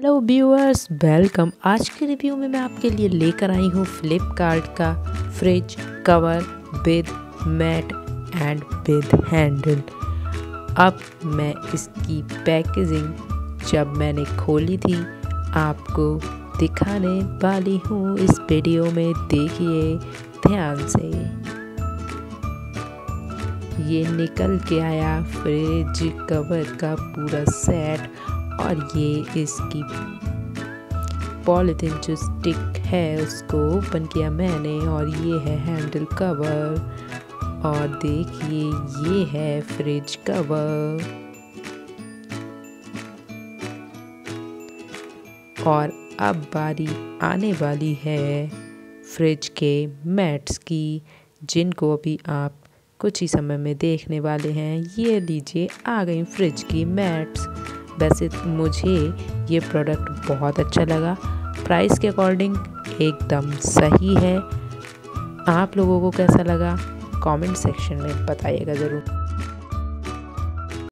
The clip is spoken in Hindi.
हेलो व्यूअर्स वेलकम आज के रिव्यू में मैं आपके लिए लेकर आई हूँ फ्लिपकार्ट का fridge cover with mat and with handle अब मैं इसकी पैकेजिंग जब मैंने खोली थी, आपको दिखाने वाली हूँ इस वीडियो में। देखिए, ध्यान से। ये निकल के आया फ्रिज कवर का पूरा सेट और ये इसकी पॉलीथीन जो स्टिक है उसको ओपन किया मैंने और ये है हैंडल कवर। और देखिए, ये है फ्रिज कवर। और अब बारी आने वाली है फ्रिज के मैट्स की, जिनको अभी आप कुछ ही समय में देखने वाले हैं। ये लीजिए, आ गई फ्रिज की मैट्स। वैसे मुझे ये प्रोडक्ट बहुत अच्छा लगा। प्राइस के अकॉर्डिंग एकदम सही है। आप लोगों को कैसा लगा? कमेंट सेक्शन में बताइएगा ज़रूर।